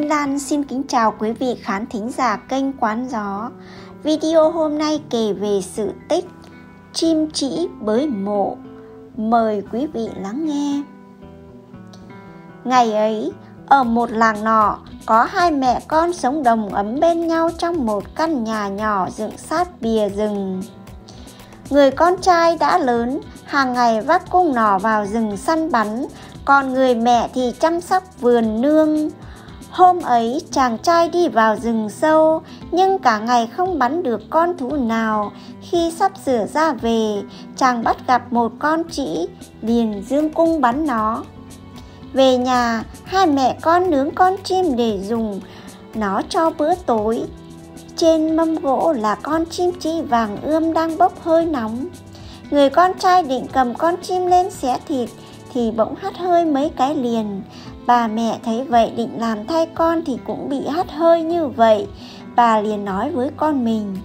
Minh Lan xin kính chào quý vị khán thính giả kênh Quán Gió. Video hôm nay kể về sự tích chim chỉ bới mộ. Mời quý vị lắng nghe. Ngày ấy, ở một làng nọ, có hai mẹ con sống đồng ấm bên nhau trong một căn nhà nhỏ dựng sát bìa rừng. Người con trai đã lớn, hàng ngày vác cung nỏ vào rừng săn bắn, còn người mẹ thì chăm sóc vườn nương. Hôm ấy chàng trai đi vào rừng sâu nhưng cả ngày không bắn được con thú nào. Khi sắp sửa ra về, chàng bắt gặp một con trĩ, liền dương cung bắn nó. Về nhà, hai mẹ con nướng con chim để dùng nó cho bữa tối. Trên mâm gỗ là con chim chi vàng ươm đang bốc hơi nóng. Người con trai định cầm con chim lên xé thịt thì bỗng hắt hơi mấy cái liền. Bà mẹ thấy vậy định làm thay con thì cũng bị hắt hơi như vậy. Bà liền nói với con mình,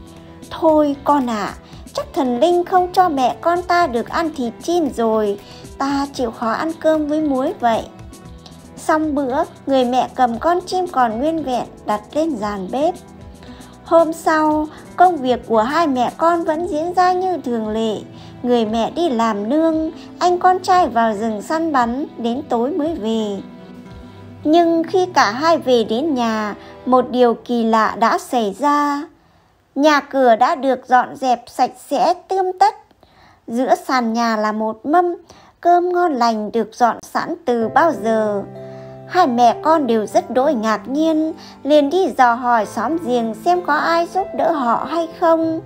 Thôi con ạ, à, chắc thần linh không cho mẹ con ta được ăn thịt chim rồi, ta chịu khó ăn cơm với muối vậy. Xong bữa, người mẹ cầm con chim còn nguyên vẹn đặt lên giàn bếp. Hôm sau, công việc của hai mẹ con vẫn diễn ra như thường lệ. Người mẹ đi làm nương, anh con trai vào rừng săn bắn, đến tối mới về. Nhưng khi cả hai về đến nhà, một điều kỳ lạ đã xảy ra. Nhà cửa đã được dọn dẹp sạch sẽ tươm tất. Giữa sàn nhà là một mâm cơm ngon lành được dọn sẵn từ bao giờ. Hai mẹ con đều rất đỗi ngạc nhiên, liền đi dò hỏi xóm giềng xem có ai giúp đỡ họ hay không.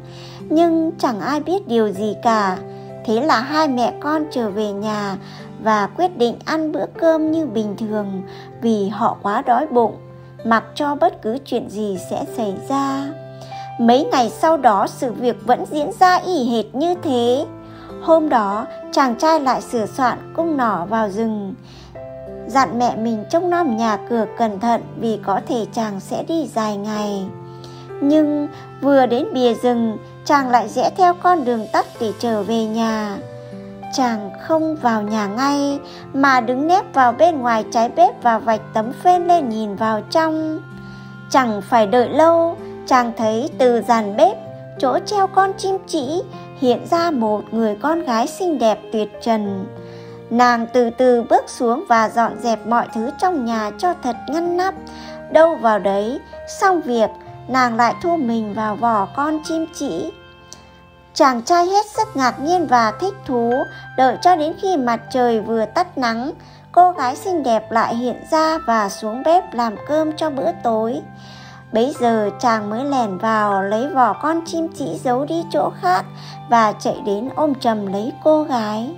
Nhưng chẳng ai biết điều gì cả. Thế là hai mẹ con trở về nhà và quyết định ăn bữa cơm như bình thường vì họ quá đói bụng, mặc cho bất cứ chuyện gì sẽ xảy ra. Mấy ngày sau đó sự việc vẫn diễn ra y hệt như thế. Hôm đó, chàng trai lại sửa soạn cung nỏ vào rừng dặn mẹ mình trông nom nhà cửa cẩn thận vì có thể chàng sẽ đi dài ngày. Nhưng vừa đến bìa rừng, chàng lại rẽ theo con đường tắt để trở về nhà. Chàng không vào nhà ngay mà đứng nép vào bên ngoài trái bếp và vạch tấm phên lên nhìn vào trong. Chẳng phải đợi lâu, chàng thấy từ dàn bếp, chỗ treo con chim chỉ hiện ra một người con gái xinh đẹp tuyệt trần. Nàng từ từ bước xuống và dọn dẹp mọi thứ trong nhà cho thật ngăn nắp. Đâu vào đấy, xong việc, nàng lại thu mình vào vỏ con chim chỉ. Chàng trai hết sức ngạc nhiên và thích thú, đợi cho đến khi mặt trời vừa tắt nắng, cô gái xinh đẹp lại hiện ra và xuống bếp làm cơm cho bữa tối. Bấy giờ chàng mới lèn vào lấy vỏ con chim chỉ giấu đi chỗ khác và chạy đến ôm chầm lấy cô gái.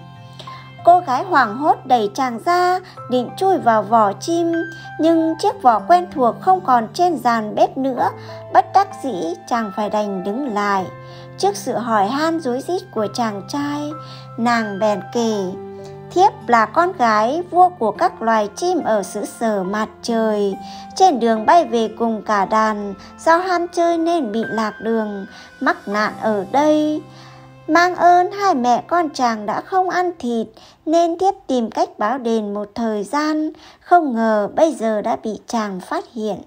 Cô gái hoảng hốt đẩy chàng ra, định chui vào vỏ chim, nhưng chiếc vỏ quen thuộc không còn trên giàn bếp nữa, bất đắc dĩ chàng phải đành đứng lại. Trước sự hỏi han dối rít của chàng trai, nàng bèn kể, Thiếp là con gái vua của các loài chim ở xứ sở mặt trời. Trên đường bay về cùng cả đàn, do ham chơi nên bị lạc đường, mắc nạn ở đây. Mang ơn hai mẹ con chàng đã không ăn thịt nên tiếp tìm cách báo đền một thời gian, không ngờ bây giờ đã bị chàng phát hiện.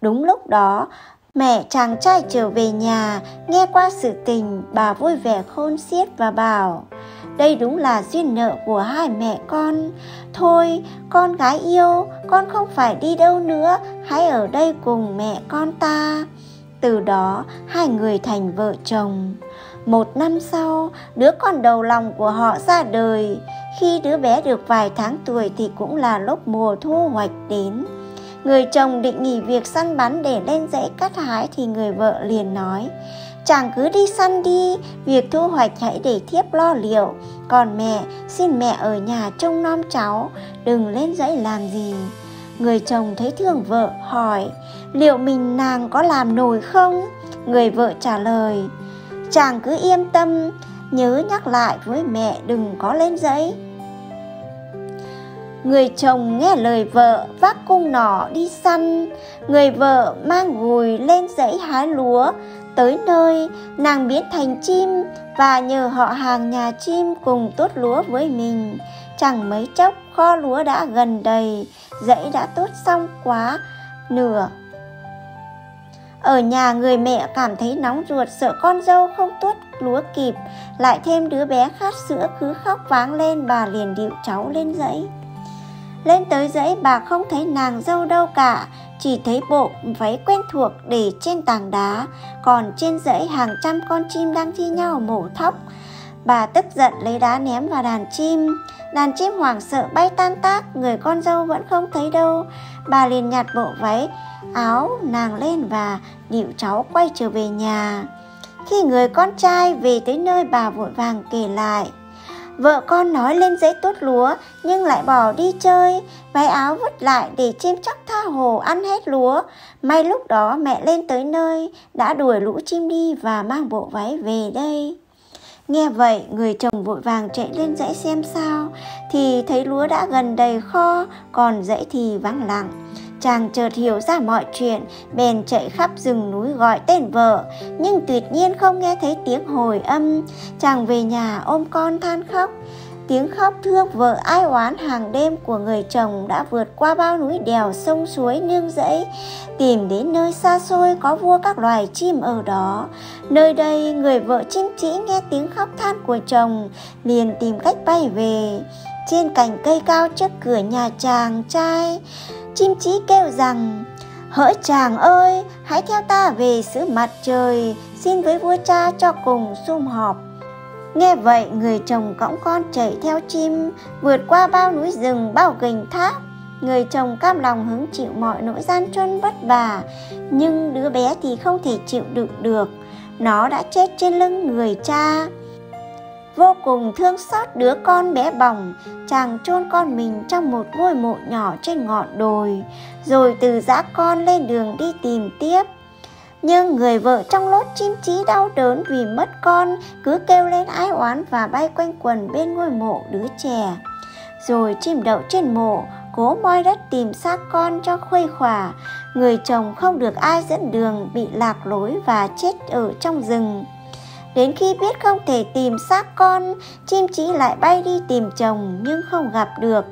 Đúng lúc đó, mẹ chàng trai trở về nhà, nghe qua sự tình, bà vui vẻ khôn xiết và bảo, đây đúng là duyên nợ của hai mẹ con. Thôi, con gái yêu, con không phải đi đâu nữa, hãy ở đây cùng mẹ con ta. Từ đó, hai người thành vợ chồng. Một năm sau, đứa con đầu lòng của họ ra đời. Khi đứa bé được vài tháng tuổi thì cũng là lúc mùa thu hoạch đến. Người chồng định nghỉ việc săn bắn để lên dãy cắt hái thì người vợ liền nói Chàng cứ đi săn đi, việc thu hoạch hãy để thiếp lo liệu Còn mẹ, xin mẹ ở nhà trông nom cháu, đừng lên dãy làm gì Người chồng thấy thương vợ hỏi Liệu mình nàng có làm nổi không? Người vợ trả lời Chàng cứ yên tâm, nhớ nhắc lại với mẹ đừng có lên giấy. Người chồng nghe lời vợ vác cung nỏ đi săn, người vợ mang gùi lên dãy hái lúa, tới nơi nàng biến thành chim và nhờ họ hàng nhà chim cùng tốt lúa với mình. Chẳng mấy chốc kho lúa đã gần đầy, dãy đã tốt xong quá, nửa ở nhà người mẹ cảm thấy nóng ruột, sợ con dâu không tuốt lúa kịp. Lại thêm đứa bé khát sữa cứ khóc váng lên, bà liền điệu cháu lên dãy. Lên tới dãy, bà không thấy nàng dâu đâu cả, Chỉ thấy bộ váy quen thuộc để trên tảng đá. Còn trên dãy hàng trăm con chim đang thi nhau mổ thóc. Bà tức giận lấy đá ném vào đàn chim. Đàn chim hoảng sợ bay tan tác Người con dâu vẫn không thấy đâu Bà liền nhặt bộ váy áo nàng lên và điệu cháu quay trở về nhà. Khi người con trai về tới nơi bà vội vàng kể lại. Vợ con nói lên giấy tốt lúa nhưng lại bỏ đi chơi, váy áo vứt lại để chim chóc tha hồ ăn hết lúa. May lúc đó mẹ lên tới nơi đã đuổi lũ chim đi và mang bộ váy về đây. Nghe vậy, người chồng vội vàng chạy lên dãy xem sao, thì thấy lúa đã gần đầy kho, còn dãy thì vắng lặng. Chàng chợt hiểu ra mọi chuyện, bèn chạy khắp rừng núi gọi tên vợ, nhưng tuyệt nhiên không nghe thấy tiếng hồi âm. Chàng về nhà ôm con than khóc, Tiếng khóc thương vợ ai oán hàng đêm của người chồng đã vượt qua bao núi đèo sông suối nương rẫy, tìm đến nơi xa xôi có vua các loài chim ở đó. Nơi đây người vợ chim chỉ nghe tiếng khóc than của chồng, liền tìm cách bay về. Trên cành cây cao trước cửa nhà chàng trai, chim chí kêu rằng Hỡi chàng ơi, hãy theo ta về xứ mặt trời, xin với vua cha cho cùng sum họp. Nghe vậy, người chồng cõng con chạy theo chim, vượt qua bao núi rừng, bao gành thác. Người chồng cam lòng hứng chịu mọi nỗi gian truân vất vả, nhưng đứa bé thì không thể chịu đựng được. Nó đã chết trên lưng người cha. Vô cùng thương xót đứa con bé bỏng, chàng chôn con mình trong một ngôi mộ nhỏ trên ngọn đồi, rồi từ giã con lên đường đi tìm tiếp. Nhưng người vợ trong lốt chim chí đau đớn vì mất con cứ kêu lên ái oán và bay quanh quần bên ngôi mộ đứa trẻ. Rồi chim đậu trên mộ, cố moi đất tìm xác con cho khuây khỏa. Người chồng không được ai dẫn đường bị lạc lối và chết ở trong rừng. Đến khi biết không thể tìm xác con, chim chí lại bay đi tìm chồng nhưng không gặp được.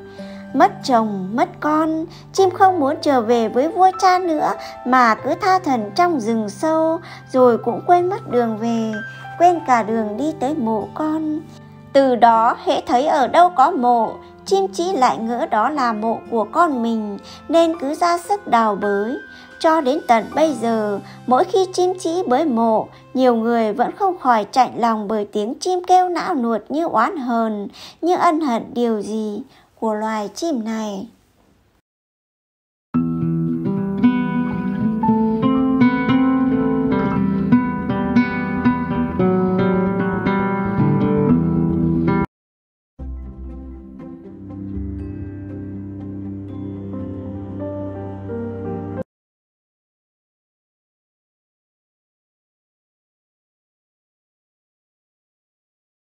Mất chồng, mất con, chim không muốn trở về với vua cha nữa mà cứ tha thần trong rừng sâu rồi cũng quên mất đường về, quên cả đường đi tới mộ con. Từ đó hễ thấy ở đâu có mộ, chim chỉ lại ngỡ đó là mộ của con mình nên cứ ra sức đào bới. Cho đến tận bây giờ, mỗi khi chim chỉ bới mộ, nhiều người vẫn không khỏi chạnh lòng bởi tiếng chim kêu não nuột như oán hờn, như ân hận điều gì của loài chim này.